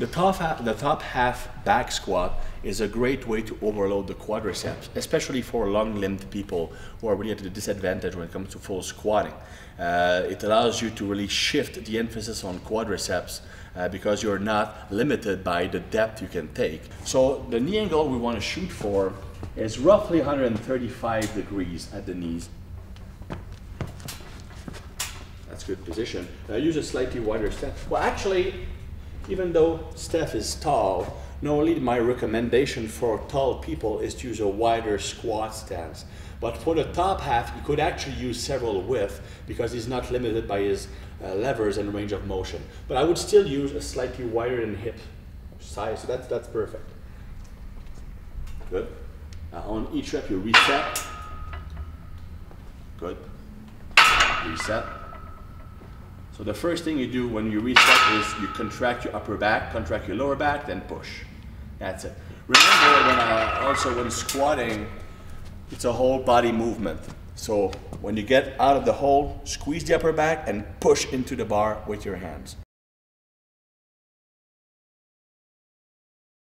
The top, half, the top half back squat is a great way to overload the quadriceps, especially for long-limbed people who are really at a disadvantage when it comes to full squatting. Uh, it allows you to really shift the emphasis on quadriceps uh, because you're not limited by the depth you can take. So the knee angle we want to shoot for is roughly 135 degrees at the knees. That's good position. I use a slightly wider step. Well, actually, even though Steph is tall, normally my recommendation for tall people is to use a wider squat stance. But for the top half, you could actually use several width because he's not limited by his uh, levers and range of motion. But I would still use a slightly wider than hip size, so that's, that's perfect. Good. Uh, on each rep, you reset. Good. Reset. So the first thing you do when you reset is you contract your upper back, contract your lower back, then push. That's it. Remember when I, also when squatting, it's a whole body movement. So when you get out of the hole, squeeze the upper back and push into the bar with your hands.